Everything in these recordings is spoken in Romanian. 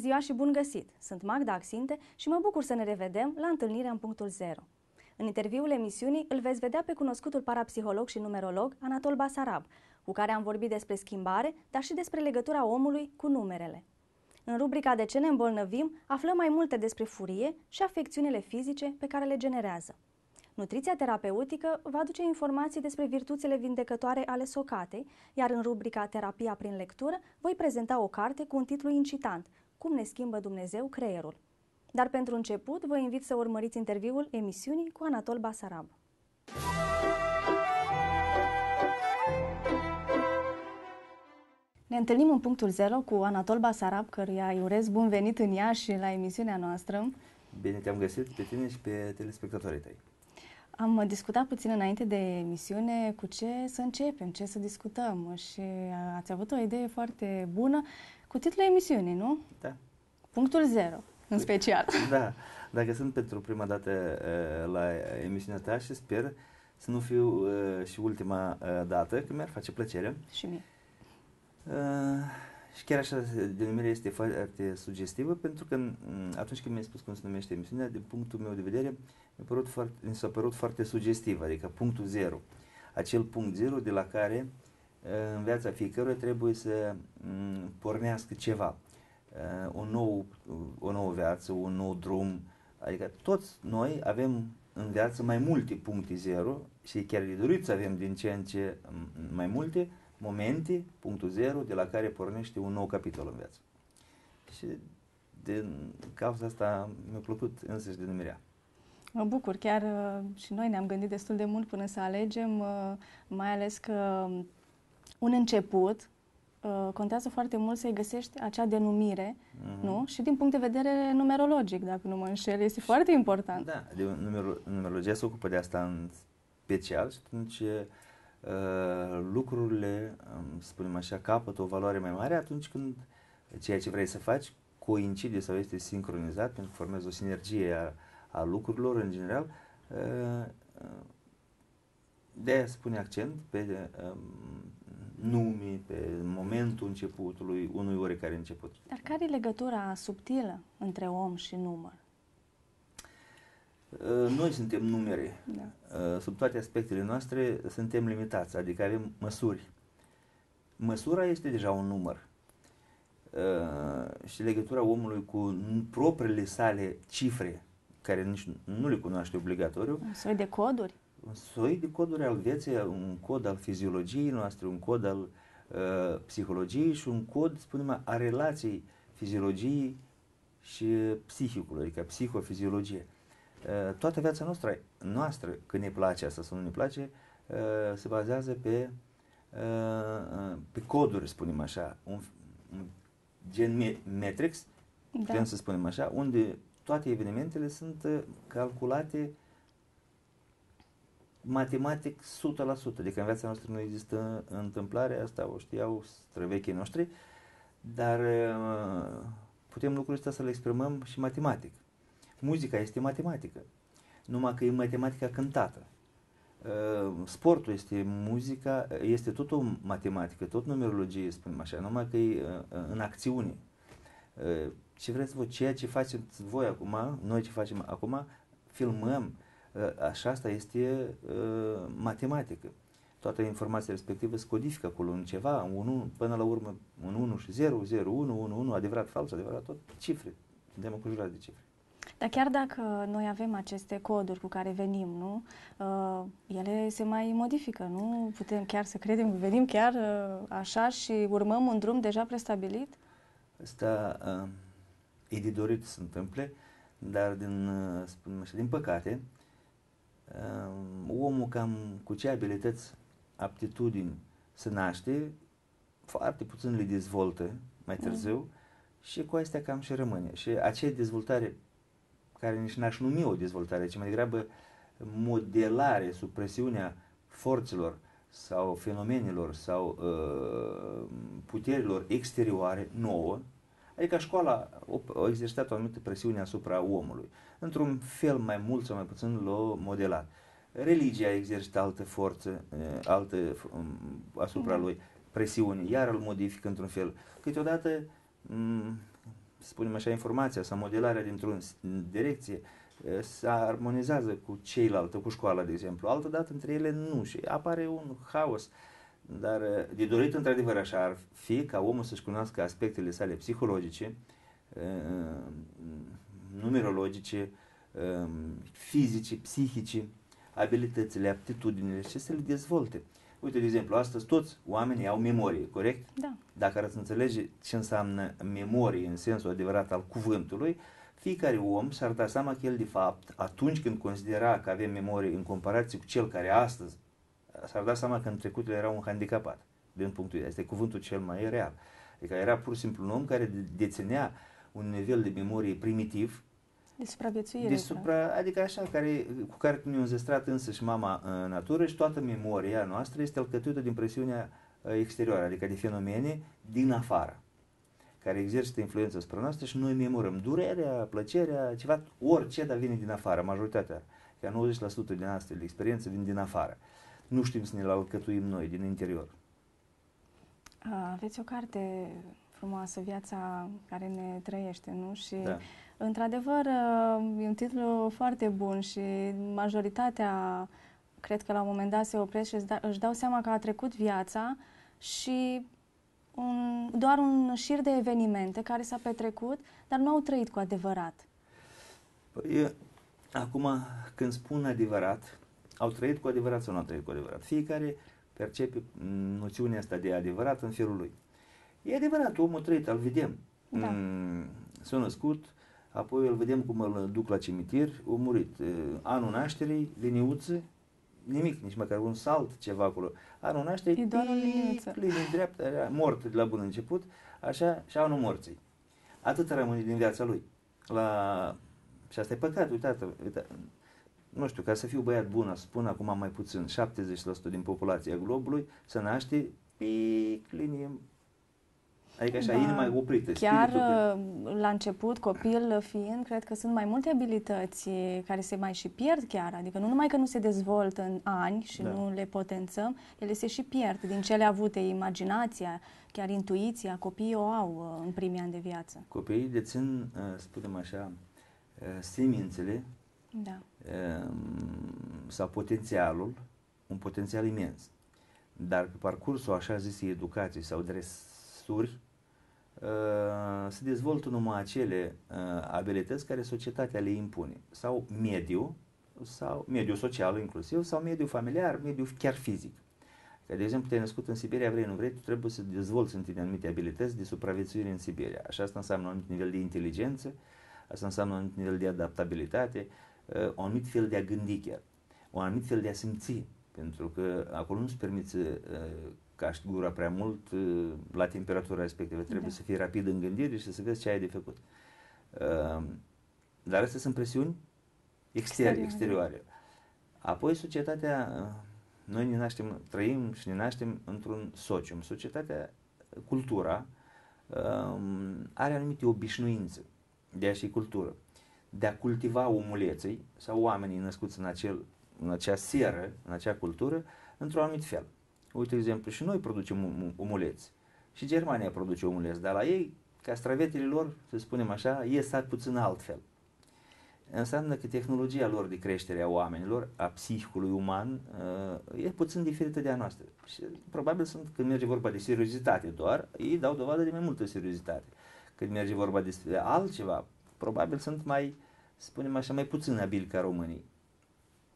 Bună ziua și bun găsit! Sunt Magda Axinte și mă bucur să ne revedem la întâlnirea în punctul 0. În interviul emisiunii îl veți vedea pe cunoscutul parapsiholog și numerolog Anatol Basarab, cu care am vorbit despre schimbare, dar și despre legătura omului cu numerele. În rubrica De ce ne îmbolnăvim, aflăm mai multe despre furie și afecțiunile fizice pe care le generează. Nutriția terapeutică va aduce informații despre virtuțile vindecătoare ale socatei, iar în rubrica Terapia prin lectură voi prezenta o carte cu un titlu incitant, Cum ne schimbă Dumnezeu creierul. Dar pentru început vă invit să urmăriți interviul emisiunii cu Anatol Basarab. Ne întâlnim în punctul 0 cu Anatol Basarab, căruia îi urez bun venit în Iași la emisiunea noastră. Bine te-am găsit pe tine și pe telespectatorii tăi. Am discutat puțin înainte de emisiune cu ce să începem, ce să discutăm și ați avut o idee foarte bună cu titlul emisiunii, nu? Da. Punctul 0, în special. Da, dacă sunt pentru prima dată uh, la emisiunea ta și sper să nu fiu uh, și ultima uh, dată, că mi-ar face plăcere. Și mie. Și chiar așa denumirea este foarte sugestivă pentru că atunci când mi-ai spus cum se numește emisiunea, din punctul meu de vedere, mi, părut foarte, mi s-a părut foarte sugestiv, adică punctul zero. Acel punct zero de la care în viața fiecăruia trebuie să pornească ceva. O, nou, o nouă viață, un nou drum. Adică toți noi avem în viață mai multe puncte zero și chiar de dorit să avem din ce în ce mai multe, momente, punctul zero, de la care pornește un nou capitol în viață. Și din cauza asta mi-a plăcut însăși denumirea. Mă bucur, chiar uh, și noi ne-am gândit destul de mult până să alegem, uh, mai ales că un început uh, contează foarte mult să-i găsești acea denumire, mm-hmm. nu? Și din punct de vedere numerologic, dacă nu mă înșel, este foarte important. Da, de numer- numerologia se ocupă de asta în special și atunci Uh, lucrurile, um, spunem așa, capătă o valoare mai mare atunci când ceea ce vrei să faci coincide sau este sincronizat pentru că formează o sinergie a, a lucrurilor în general. Uh, uh, de aia se pune accent pe um, nume, pe momentul începutului unui oricare început. Dar care e legătura subtilă între om și număr? Uh, noi suntem numere. Da. Uh, sub toate aspectele noastre suntem limitați, adică avem măsuri. Măsura este deja un număr. Uh, și legătura omului cu propriile sale cifre, care nici nu le cunoaște obligatoriu. Un soi de coduri? Un soi de coduri al vieții, un cod al fiziologiei noastre, un cod al uh, psihologiei și un cod, spunem, a relației fiziologiei și psihicului, adică psihofiziologie. Uh, Eh, toată viața noastră, noastră, când ne place asta sau nu ne place, eh, se bazează pe, eh, pe coduri, spunem așa, un, un gen Matrix, da. putem să spunem așa, unde toate evenimentele sunt calculate matematic 100%, adică în viața noastră nu există întâmplare, asta o știau străvechii noștri, dar putem lucrurile astea să le exprimăm și matematic. Muzica este matematică, numai că e matematica cântată. Uh, sportul este muzica, este tot o matematică, tot numerologie, spunem așa, numai că e uh, în acțiune. Uh, ce vreți voi, ceea ce faceți voi acum, noi ce facem acum, filmăm, așa asta este matematică. Toată informația respectivă se codifică acolo în ceva, un 1, până la urmă un 1 și 0, 0, 1, 1, 1, adevărat, fals, adevărat, tot cifre. Suntem înconjurați de cifre. Dar chiar dacă noi avem aceste coduri cu care venim, nu? Uh, ele se mai modifică, nu? Putem chiar să credem că venim chiar uh, așa și urmăm un drum deja prestabilit? Asta uh, e de dorit să se întâmple, dar din, uh, spunem așa, din păcate, uh, omul cam cu ce abilități, aptitudini se naște, foarte puțin le dezvoltă mai târziu mm. și cu astea cam și rămâne. Și acea dezvoltare care nici n-aș numi o dezvoltare, ci mai degrabă modelare sub presiunea forțelor sau fenomenelor sau uh, puterilor exterioare nouă, adică școala a exercitat o anumită presiune asupra omului. Într-un fel mai mult sau mai puțin l-a modelat. Religia exercită altă forță, uh, altă um, asupra mm. lui presiune, iar îl modifică într-un fel. Câteodată um, să spunem așa, informația sau modelarea dintr-o direcție se armonizează cu ceilaltă, cu școala, de exemplu. Altădată între ele nu și apare un haos. Dar de dorit, într-adevăr, așa ar fi ca omul să-și cunoască aspectele sale psihologice, numerologice, fizice, psihice, abilitățile, aptitudinile și să le dezvolte. Uite, de exemplu, astăzi toți oamenii au memorie, corect? Da. Dacă ar înțelege ce înseamnă memorie în sensul adevărat al cuvântului, fiecare om și-ar da seama că el, de fapt, atunci când considera că avea memorie în comparație cu cel care astăzi, s-ar da seama că în trecutul era un handicapat, din punctul de Este cuvântul cel mai real. Adică era pur și simplu un om care deținea un nivel de memorie primitiv, de supraviețuire. De supra, adică așa, care, cu care ne-a înzestrat însă și mama în natură și toată memoria noastră este alcătuită din presiunea uh, exterioară, adică de fenomene din afară, care exercită influența asupra noastră și noi memorăm durerea, plăcerea, ceva, orice, dar vine din afară, majoritatea. Ca 90% din astfel de experiențe vin din afară. Nu știm să ne le alcătuim noi, din interior. Aveți o carte frumoasă, Viața care ne trăiește, nu? Și da Într-adevăr, e un titlu foarte bun și majoritatea, cred că la un moment dat se opresc și își dau seama că a trecut viața și un, doar un șir de evenimente care s-a petrecut, dar nu au trăit cu adevărat. Păi, acum, când spun adevărat, au trăit cu adevărat sau nu au trăit cu adevărat? Fiecare percepe noțiunea asta de adevărat în felul lui. E adevărat, omul a trăit, îl vedem. Da. Mm, s-a născut, apoi îl vedem cum îl duc la cimitir, a murit. Anul nașterii, liniuță, nimic, nici măcar un salt, ceva acolo. Anul nașterii, linii dreapta, era mort de la bun început, așa, și anul morții. Atât rămâne din viața lui. La... Și asta e păcat, uitați, uitați, nu știu, ca să fiu băiat bun, spun acum mai puțin, 70% din populația globului se naște pic, linie Adică așa, da. inima oprită. Chiar uh, la început, copil fiind, cred că sunt mai multe abilități care se mai și pierd chiar. Adică nu numai că nu se dezvoltă în ani și da. nu le potențăm, ele se și pierd din cele avute, imaginația, chiar intuiția, copiii o au uh, în primii ani de viață. Copiii dețin, uh, spunem așa, semințele da. sau potențialul, un potențial imens. Dar pe parcursul așa zis educației sau dresuri, Uh, se dezvoltă numai acele uh, abilități care societatea le impune, sau mediu, sau mediu social inclusiv, sau mediu familiar, mediu chiar fizic. Că, de exemplu, te-ai născut în Siberia, vrei, nu vrei, tu trebuie să dezvolți în tine anumite abilități de supraviețuire în Siberia. Așa asta înseamnă un anumit nivel de inteligență, asta înseamnă un anumit nivel de adaptabilitate, uh, un anumit fel de a gândi chiar, un anumit fel de a simți, pentru că acolo nu-ți permiți caști gura prea mult uh, la temperatura respectivă. Trebuie da. să fii rapid în gândire și să vezi ce ai de făcut. Uh, dar astea sunt presiuni exterioare. exterioare. Apoi societatea, uh, noi ne naștem, trăim și ne naștem într-un socium. Societatea, cultura, are anumite obișnuințe de a și cultură, de a cultiva omuleței sau oamenii născuți în, acel, în acea seră, în acea cultură, într-un anumit fel. Uite, de exemplu, și noi producem omuleți. Și Germania produce omuleți, dar la ei, castravetele lor, să spunem așa, ies puțin altfel. Înseamnă că tehnologia lor de creștere a oamenilor, a psihicului uman, uh, e puțin diferită de a noastră. Și probabil sunt, când merge vorba de seriozitate doar, ei dau dovadă de mai multă seriozitate. Când merge vorba despre altceva, probabil sunt mai, spunem așa, mai puțin abili ca românii.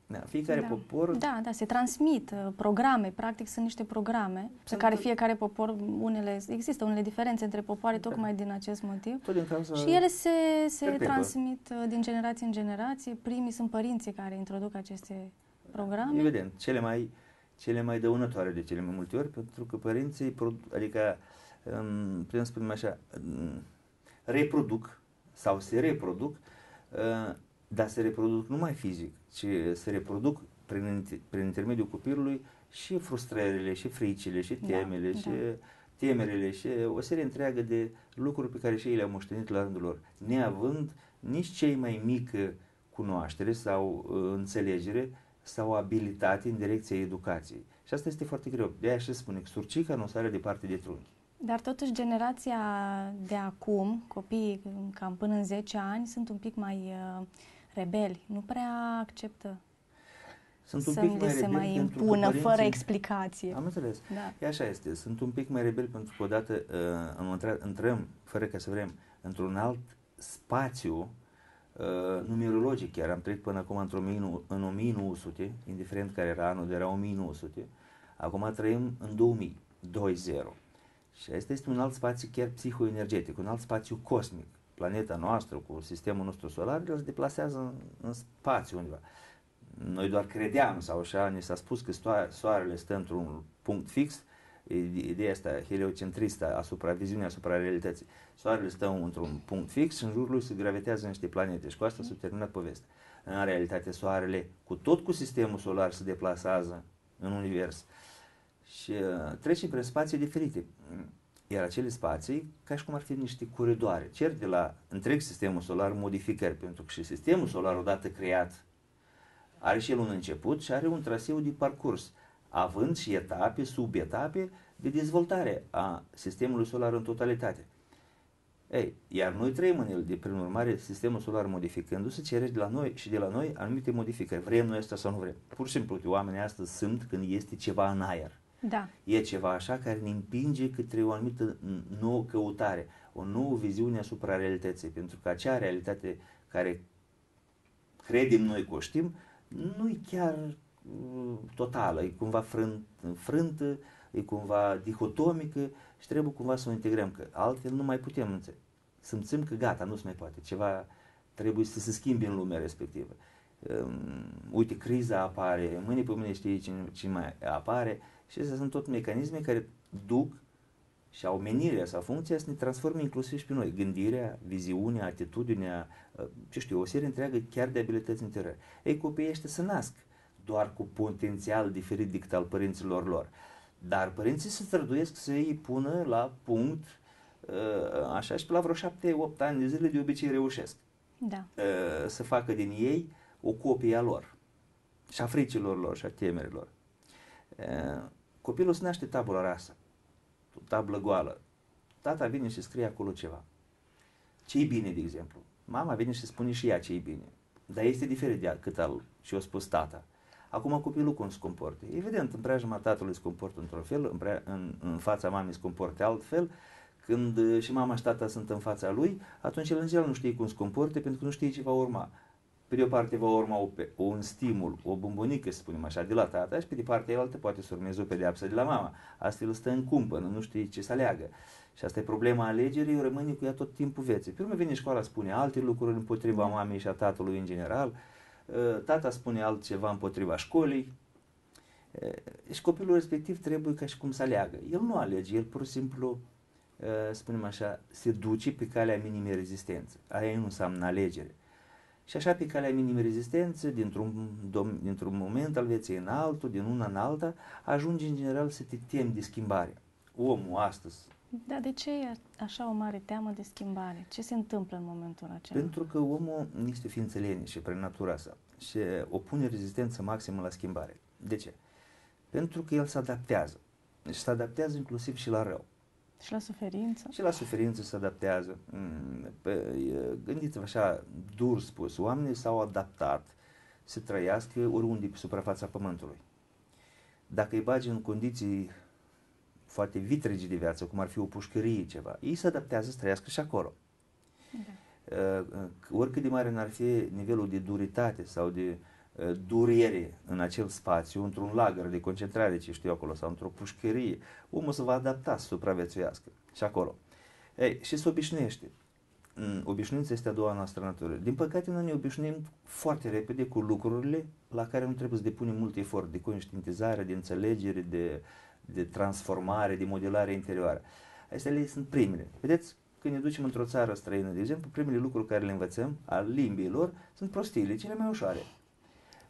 Da, fiecare da. popor... Da, da, se transmit uh, programe, practic sunt niște programe sunt pe care fiecare popor, unele, există unele diferențe între popoare da. tocmai din acest motiv. Tot din cauza și ele se, se transmit uh, din generație în generație. Primii sunt părinții care introduc aceste programe. Evident, cele mai, cele mai dăunătoare de cele mai multe ori, pentru că părinții, adică, um, putem spune așa, um, reproduc sau se reproduc uh, dar se reproduc nu numai fizic, ci se reproduc prin, prin intermediul copilului și frustrările, și fricile, și da, temele, da, și da. temerile, și o serie întreagă de lucruri pe care și ei le-au moștenit la rândul lor, neavând nici cei mai mică cunoaștere sau uh, înțelegere sau abilitate în direcția educației. Și asta este foarte greu. De aia și spune că surcica nu sare departe de trunchi. Dar totuși generația de acum, copiii cam până în 10 ani, sunt un pic mai uh, rebeli, nu prea acceptă sunt un să pic mai se mai impună părinții... fără explicație. Am înțeles. Da. E așa este. Sunt un pic mai rebeli pentru că odată uh, intrăm, fără ca să vrem, într-un alt spațiu uh, numerologic chiar. Am trăit până acum într-o în 1900, indiferent care era anul, era 1900. Acum trăim în 2000, 20. Și asta este un alt spațiu chiar psihoenergetic, un alt spațiu cosmic. Planeta noastră cu sistemul nostru solar, el se deplasează în, în spațiu undeva. Noi doar credeam sau așa, ni s-a spus că soarele stă într-un punct fix, ideea asta heliocentristă asupra viziunii asupra realității. Soarele stă într-un punct fix și în jurul lui se gravitează niște planete și cu asta s-a terminat povestea. În realitate, soarele, cu tot cu sistemul solar, se deplasează în univers și uh, trece prin spații diferite. Iar acele spații, ca și cum ar fi niște coridoare, cer de la întreg sistemul solar modificări, pentru că și sistemul solar, odată creat, are și el un început și are un traseu de parcurs, având și etape, subetape de dezvoltare a sistemului solar în totalitate. Ei, iar noi trăim în el, de prin urmare, sistemul solar modificându-se, cere de la noi și de la noi anumite modificări. Vrem noi asta sau nu vrem. Pur și simplu, oamenii astăzi sunt când este ceva în aer. Da. E ceva așa care ne împinge către o anumită nouă căutare, o nouă viziune asupra realității, pentru că acea realitate care credem noi că o știm, nu e chiar uh, totală, e cumva frânt, frântă, e cumva dihotomică și trebuie cumva să o integrăm, că altfel nu mai putem înțelege. Simțim că gata, nu se mai poate, ceva trebuie să se schimbe în lumea respectivă. Um, uite, criza apare, mâine pe mâine știi cine, cine mai apare și astea sunt tot mecanisme care duc și au menirea sau funcția să ne transforme inclusiv și pe noi. Gândirea, viziunea, atitudinea, uh, ce știu, o serie întreagă chiar de abilități interioare. Ei, copiii ăștia se nasc doar cu potențial diferit decât al părinților lor. Dar părinții se străduiesc să îi pună la punct, uh, așa și pe la vreo șapte-opt ani de zile de obicei reușesc. Da. Uh, să facă din ei o copie a lor și a fricilor lor și a temerilor. Copilul se naște tabula rasă tablă goală. Tata vine și scrie acolo ceva. ce bine, de exemplu? Mama vine și spune și ea ce bine. Dar este diferit de cât al și o spus tata. Acum copilul cum se comportă? Evident, în preajma tatălui se comportă într-un fel, în, prea, în, în fața mamei se comportă altfel, când uh, și mama și tata sunt în fața lui, atunci el în general nu știe cum se comporte pentru că nu știe ce va urma pe de o parte va urma o, un stimul, o bombonică, să spunem așa, de la tata și pe de partea altă poate să urmeze o pedeapsă de la mama. Astfel stă în cumpănă, nu știe ce să aleagă. Și asta e problema alegerii, rămâne cu ea tot timpul vieții. Pe urmă vine școala, spune alte lucruri împotriva mamei și a tatălui în general, ă, tata spune altceva împotriva școlii, și copilul respectiv trebuie ca și cum să aleagă. El nu alege, el pur și simplu, spunem așa, se duce pe calea minimei rezistențe. Aia nu înseamnă alegere. Și așa pe calea minim rezistență, dintr-un, dintr-un moment al vieții în altul, din una în alta, ajungi în general să te temi de schimbare. Omul astăzi. Dar de ce e așa o mare teamă de schimbare? Ce se întâmplă în momentul acela? Pentru că omul este ființă și prin natura sa și opune rezistență maximă la schimbare. De ce? Pentru că el se adaptează. Și se adaptează inclusiv și la rău. Și la suferință? Și la suferință se adaptează. Mm, gândiți-vă așa, dur spus, oamenii s-au adaptat să trăiască oriunde pe suprafața Pământului. Dacă îi bagi în condiții foarte vitregi de viață, cum ar fi o pușcărie, ceva, ei se adaptează să trăiască și acolo. Da. Uh, oricât de mare n-ar fi nivelul de duritate sau de uh, Uh, durere în acel spațiu, într-un lagăr de concentrare, ce știu acolo, sau într-o pușcărie, omul se va adapta să supraviețuiască și acolo. Ei, și se obișnuiește. Obișnuința este a doua noastră natură. Din păcate, noi ne obișnuim foarte repede cu lucrurile la care nu trebuie să depunem mult efort de conștientizare, de înțelegere, de, de transformare, de modelare interioară. Astea sunt primele. Vedeți, când ne ducem într-o țară străină, de exemplu, primele lucruri care le învățăm, al limbii lor, sunt prostiile, cele mai ușoare.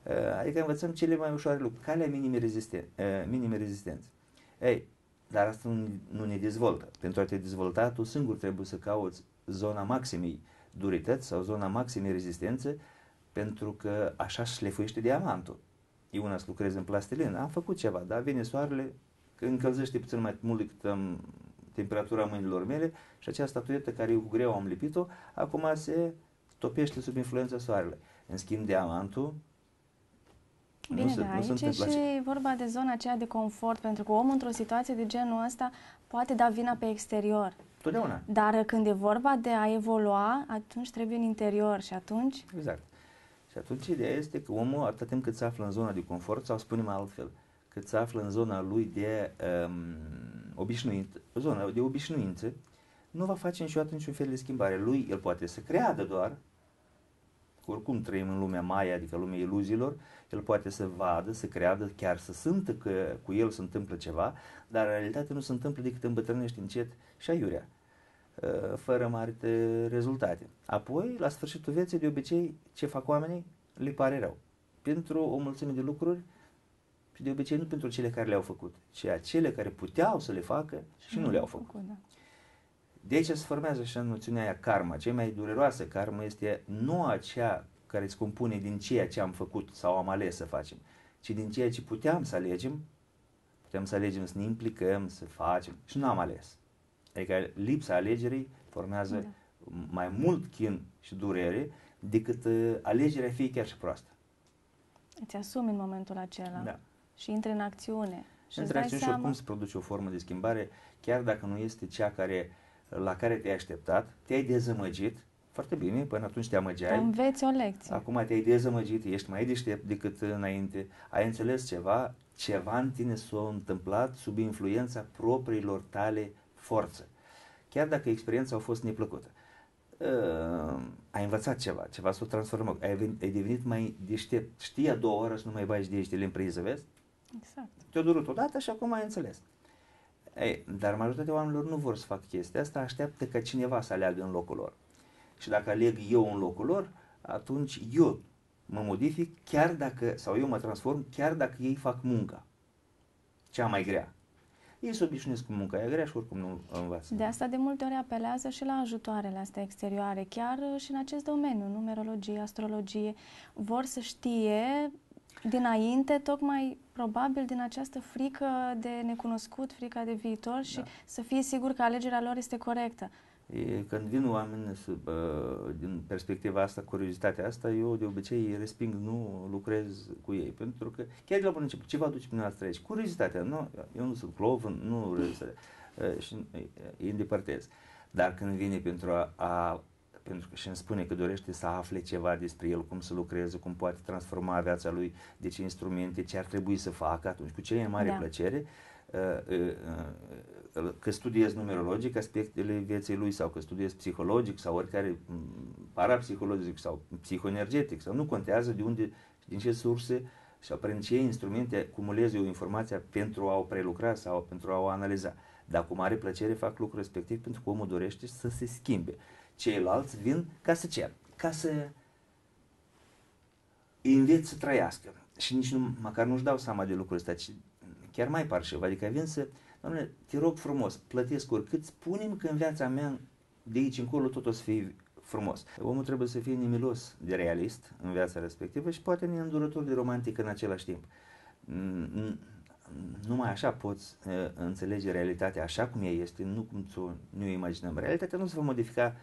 Eh, adică învățăm cele mai ușoare lucruri, calea minime, rezisten, eh, minime rezistență. Ei, dar asta nu, nu ne dezvoltă. Pentru a te dezvolta, tu singur trebuie să cauți zona maximei durități sau zona maximei rezistență, pentru că așa șlefuiește diamantul. Eu una să lucrez în plastilină, am făcut ceva, dar vine soarele, că încălzește puțin mai mult decât am temperatura mâinilor mele și acea statuetă care eu cu greu am lipit-o, acum se topește sub influența soarelui. În schimb, diamantul Bine, nu dar aici e și vorba de zona aceea de confort, pentru că omul într-o situație de genul ăsta poate da vina pe exterior. Totdeauna. Dar când e vorba de a evolua, atunci trebuie în interior și atunci... Exact. Și atunci ideea este că omul, atât timp cât se află în zona de confort, sau spunem altfel, cât se află în zona lui de um, obișnuit, zona de obișnuință, nu va face niciodată niciun fel de schimbare. Lui, el poate să creadă doar, că oricum trăim în lumea Maya, adică lumea iluziilor, el poate să vadă, să creadă, chiar să simtă că cu el se întâmplă ceva, dar în realitate nu se întâmplă decât îmbătrânești încet și aiurea, ă, fără mari rezultate. Apoi, la sfârșitul vieții, de obicei, ce fac oamenii? Le pare rău. Pentru o mulțime de lucruri și de obicei nu pentru cele care le-au făcut, ci cele care puteau să le facă și, și nu le-au făcut. făcut da. De aici se formează și noțiunea aia karma. Cea mai dureroasă karma este nu aceea care îți compune din ceea ce am făcut sau am ales să facem, ci din ceea ce puteam să alegem, putem să alegem să ne implicăm, să facem și nu am ales. Adică lipsa alegerii formează da. mai mult chin și durere decât uh, alegerea fie chiar și proastă. Îți asumi în momentul acela da. și intri în acțiune. Și Între acțiune seama... și oricum se produce o formă de schimbare, chiar dacă nu este cea care, la care te-ai așteptat, te-ai dezamăgit, foarte bine, până atunci te amăgeai. Înveți o lecție. Acum te-ai dezamăgit, ești mai deștept decât înainte, ai înțeles ceva, ceva în tine s-a întâmplat sub influența propriilor tale forțe. Chiar dacă experiența a fost neplăcută. Uh, ai învățat ceva, ceva s-a transformat, ai, venit, ai devenit mai deștept. Știi a doua oră să nu mai bagi degetele în priză, vezi? Exact. Te-a durut odată și acum ai înțeles. Ei, dar majoritatea oamenilor nu vor să facă chestia asta, așteaptă ca cineva să aleagă în locul lor. Și dacă aleg eu în locul lor, atunci eu mă modific chiar dacă, sau eu mă transform chiar dacă ei fac munca cea mai grea. Ei se obișnuiesc cu munca aia grea și oricum nu învață. De asta de multe ori apelează și la ajutoarele astea exterioare, chiar și în acest domeniu, numerologie, astrologie, vor să știe dinainte, tocmai probabil din această frică de necunoscut, frica de viitor și da. să fie sigur că alegerea lor este corectă. E, când vin oameni sub, uh, din perspectiva asta, curiozitatea asta, eu de obicei resping, nu lucrez cu ei, pentru că chiar de la bun început, ce vă aduce prin noastră aici? Curiozitatea, nu, eu nu sunt clov, nu uh, și îi îndepărtez. Dar când vine pentru a, a pentru că și îmi spune că dorește să afle ceva despre el, cum să lucreze, cum poate transforma viața lui, de ce instrumente, ce ar trebui să facă atunci, cu cea mai mare da. plăcere, uh, uh, că studiez numerologic aspectele vieții lui sau că studiez psihologic sau oricare parapsihologic sau psihoenergetic sau nu contează de unde, din ce surse sau prin ce instrumente acumulez eu informația pentru a o prelucra sau pentru a o analiza. Dar cu mare plăcere fac lucrul respectiv pentru că omul dorește să se schimbe. Ceilalți vin ca să cer, ca să îi înveți să trăiască. Și nici nu, măcar nu-și dau seama de lucrul ăsta, ci chiar mai parșiv. Adică vin să Doamne, te rog frumos, plătesc oricât, spunem că în viața mea de aici încolo tot o să fie frumos. Omul trebuie să fie nimilos de realist în viața respectivă și poate neîndurător de romantic în același timp. Numai așa poți uh, înțelege realitatea așa cum ea este, nu cum ți-o nu imaginăm. Realitatea nu se va modifica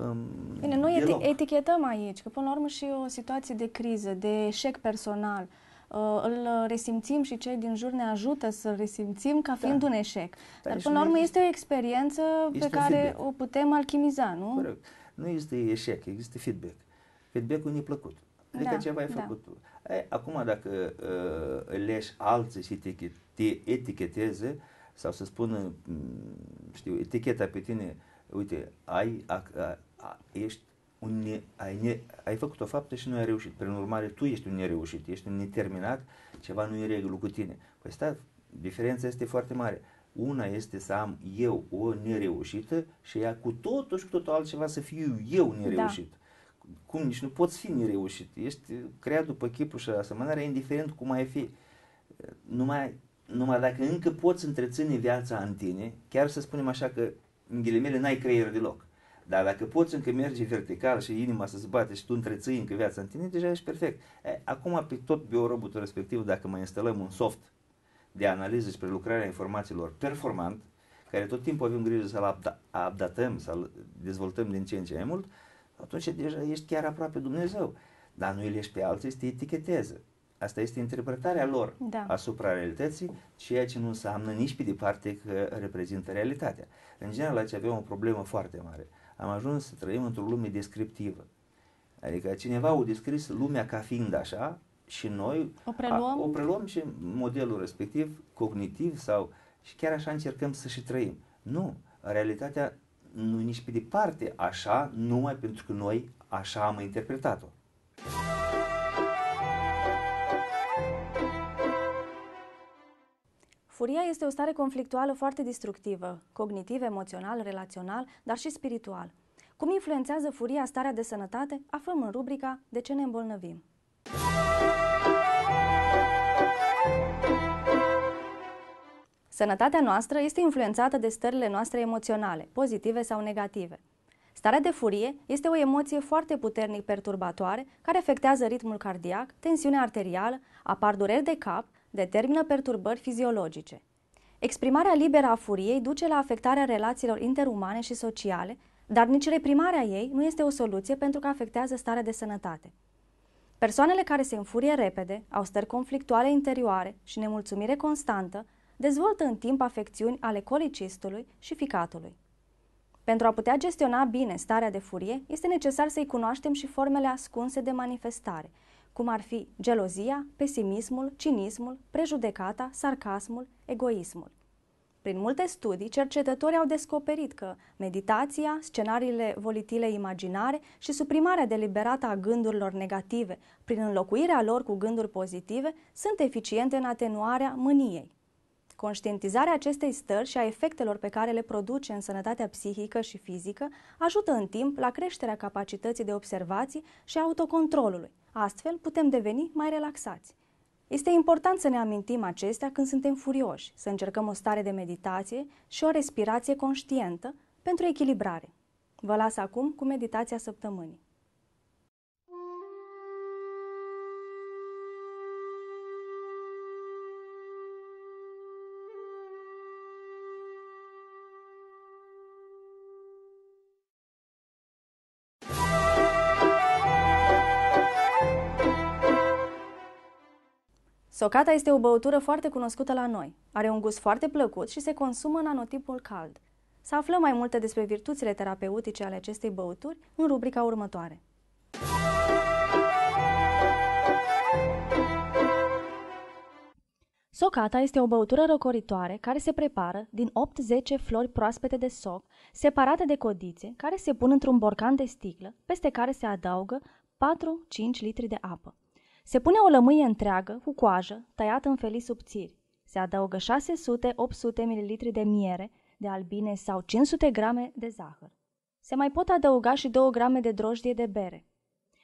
um, Bine, noi etichetăm aici, că până la urmă și o situație de criză, de eșec personal, uh, Uh, îl resimțim și cei din jur ne ajută să resimțim ca fiind da. un eșec. Dar, Dar până la urmă este o experiență este pe care feedback. o putem alchimiza, nu? Corect. Nu este eșec, există feedback. Feedback-ul neplăcut. Adică da, ceva ai da. făcut tu. acum dacă uh, îl leși alții și te, te eticheteze sau să spună, mm, știu, eticheta pe tine, uite, ai, a, a, a, ești un ne, ai, ne, ai făcut o faptă și nu ai reușit. Prin urmare, tu ești un nereușit, ești un neterminat, ceva nu e regulă cu tine. Păi stai, diferența este foarte mare. Una este să am eu o nereușită și ea cu totul și cu totul altceva să fiu eu nereușit. Da. Cum nici nu poți fi nereușit. Ești creat după chipul și asemănarea, indiferent cum ai fi. Numai, numai dacă încă poți întreține viața în tine, chiar să spunem așa că, în ghilimele, n-ai creier deloc dar dacă poți încă merge vertical și inima să se bate și tu întreții încă viața în tine, deja ești perfect. E, acum, pe tot biorobotul respectiv, dacă mai instalăm un soft de analiză și prelucrare a informațiilor performant, care tot timpul avem grijă să-l updatăm, să-l dezvoltăm din ce în ce mai mult, atunci deja ești chiar aproape Dumnezeu. Dar nu îl ești pe alții, să te eticheteze. Asta este interpretarea lor da. asupra realității, ceea ce nu înseamnă nici pe departe că reprezintă realitatea. În general, aici avem o problemă foarte mare. Am ajuns să trăim într-o lume descriptivă. Adică cineva a descris lumea ca fiind așa și noi o preluăm, a, o preluăm și modelul respectiv, cognitiv sau și chiar așa încercăm să și trăim. Nu, realitatea nu nici pe departe așa, numai pentru că noi așa am interpretat-o. Furia este o stare conflictuală foarte destructivă, cognitiv, emoțional, relațional, dar și spiritual. Cum influențează furia starea de sănătate, aflăm în rubrica De ce ne îmbolnăvim. Sănătatea noastră este influențată de stările noastre emoționale, pozitive sau negative. Starea de furie este o emoție foarte puternic perturbatoare care afectează ritmul cardiac, tensiunea arterială, apar dureri de cap, determină perturbări fiziologice. Exprimarea liberă a furiei duce la afectarea relațiilor interumane și sociale, dar nici reprimarea ei nu este o soluție pentru că afectează starea de sănătate. Persoanele care se înfurie repede, au stări conflictuale interioare și nemulțumire constantă, dezvoltă în timp afecțiuni ale colicistului și ficatului. Pentru a putea gestiona bine starea de furie, este necesar să-i cunoaștem și formele ascunse de manifestare, cum ar fi gelozia, pesimismul, cinismul, prejudecata, sarcasmul, egoismul. Prin multe studii, cercetătorii au descoperit că meditația, scenariile volitile imaginare și suprimarea deliberată a gândurilor negative prin înlocuirea lor cu gânduri pozitive sunt eficiente în atenuarea mâniei. Conștientizarea acestei stări și a efectelor pe care le produce în sănătatea psihică și fizică ajută în timp la creșterea capacității de observații și autocontrolului. Astfel putem deveni mai relaxați. Este important să ne amintim acestea când suntem furioși, să încercăm o stare de meditație și o respirație conștientă pentru echilibrare. Vă las acum cu meditația săptămânii. Socata este o băutură foarte cunoscută la noi. Are un gust foarte plăcut și se consumă în anotipul cald. Să aflăm mai multe despre virtuțile terapeutice ale acestei băuturi în rubrica următoare. Socata este o băutură răcoritoare care se prepară din 8-10 flori proaspete de soc, separate de codițe, care se pun într-un borcan de sticlă, peste care se adaugă 4-5 litri de apă. Se pune o lămâie întreagă, cu coajă, tăiată în felii subțiri. Se adaugă 600-800 ml de miere, de albine sau 500 g de zahăr. Se mai pot adăuga și 2 g de drojdie de bere.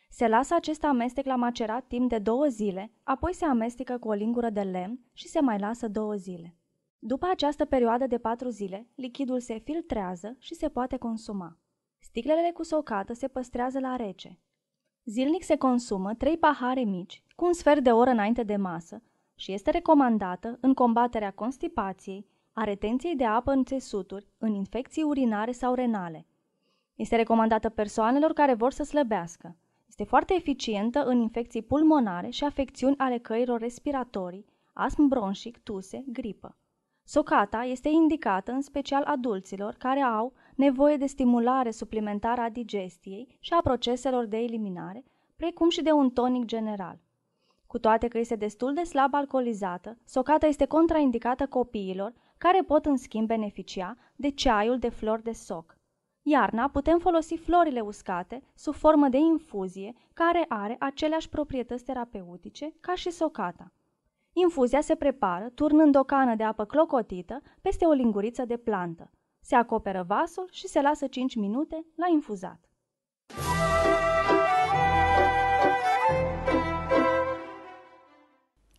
Se lasă acest amestec la macerat timp de două zile, apoi se amestecă cu o lingură de lemn și se mai lasă două zile. După această perioadă de patru zile, lichidul se filtrează și se poate consuma. Sticlele cu socată se păstrează la rece. Zilnic se consumă 3 pahare mici, cu un sfert de oră înainte de masă, și este recomandată în combaterea constipației, a retenției de apă în țesuturi, în infecții urinare sau renale. Este recomandată persoanelor care vor să slăbească. Este foarte eficientă în infecții pulmonare și afecțiuni ale căilor respiratorii, astm bronșic, tuse, gripă. Socata este indicată în special adulților care au nevoie de stimulare suplimentară a digestiei și a proceselor de eliminare, precum și de un tonic general. Cu toate că este destul de slab alcoolizată, socata este contraindicată copiilor, care pot în schimb beneficia de ceaiul de flori de soc. Iarna putem folosi florile uscate sub formă de infuzie, care are aceleași proprietăți terapeutice ca și socata. Infuzia se prepară turnând o cană de apă clocotită peste o linguriță de plantă. Se acoperă vasul și se lasă 5 minute la infuzat.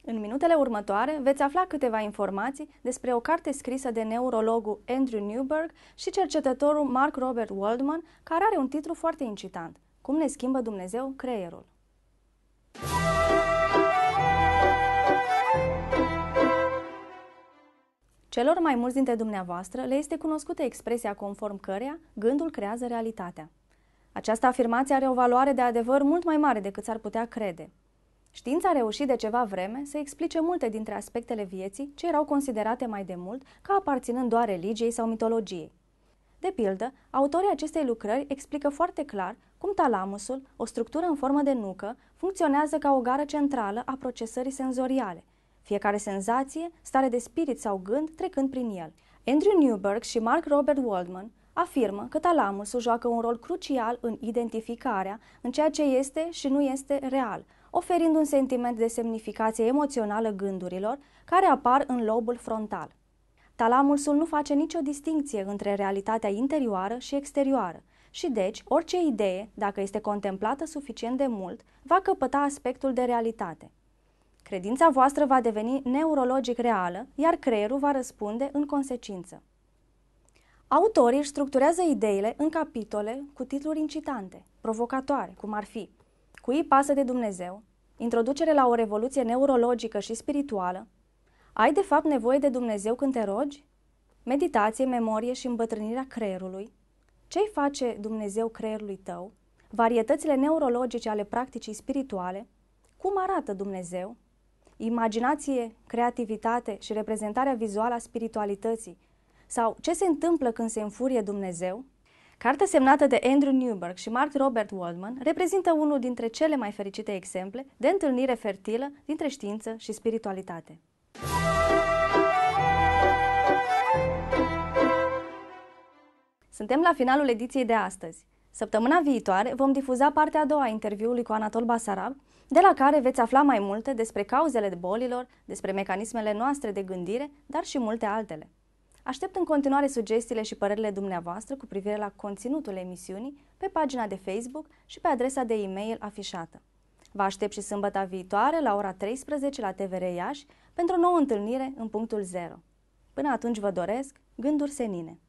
În minutele următoare veți afla câteva informații despre o carte scrisă de neurologul Andrew Newberg și cercetătorul Mark Robert Waldman, care are un titlu foarte incitant. Cum ne schimbă Dumnezeu creierul? Celor mai mulți dintre dumneavoastră le este cunoscută expresia conform căreia gândul creează realitatea. Această afirmație are o valoare de adevăr mult mai mare decât s-ar putea crede. Știința a reușit de ceva vreme să explice multe dintre aspectele vieții ce erau considerate mai de mult ca aparținând doar religiei sau mitologiei. De pildă, autorii acestei lucrări explică foarte clar cum talamusul, o structură în formă de nucă, funcționează ca o gară centrală a procesării senzoriale, fiecare senzație, stare de spirit sau gând trecând prin el. Andrew Newberg și Mark Robert Waldman afirmă că talamusul joacă un rol crucial în identificarea în ceea ce este și nu este real, oferind un sentiment de semnificație emoțională gândurilor care apar în lobul frontal. Talamusul nu face nicio distinție între realitatea interioară și exterioară și deci orice idee, dacă este contemplată suficient de mult, va căpăta aspectul de realitate. Credința voastră va deveni neurologic reală, iar creierul va răspunde în consecință. Autorii își structurează ideile în capitole cu titluri incitante, provocatoare, cum ar fi Cui pasă de Dumnezeu, Introducere la o revoluție neurologică și spirituală, Ai de fapt nevoie de Dumnezeu când te rogi? Meditație, memorie și îmbătrânirea creierului, Ce-i face Dumnezeu creierului tău? Varietățile neurologice ale practicii spirituale, Cum arată Dumnezeu? Imaginație, creativitate și reprezentarea vizuală a spiritualității sau ce se întâmplă când se înfurie Dumnezeu, cartea semnată de Andrew Newberg și Mark Robert Waldman reprezintă unul dintre cele mai fericite exemple de întâlnire fertilă dintre știință și spiritualitate. Suntem la finalul ediției de astăzi. Săptămâna viitoare vom difuza partea a doua a interviului cu Anatol Basarab, de la care veți afla mai multe despre cauzele bolilor, despre mecanismele noastre de gândire, dar și multe altele. Aștept în continuare sugestiile și părerile dumneavoastră cu privire la conținutul emisiunii pe pagina de Facebook și pe adresa de e-mail afișată. Vă aștept și sâmbătă viitoare la ora 13 la TVR Iași pentru o nouă întâlnire în punctul 0. Până atunci vă doresc gânduri senine.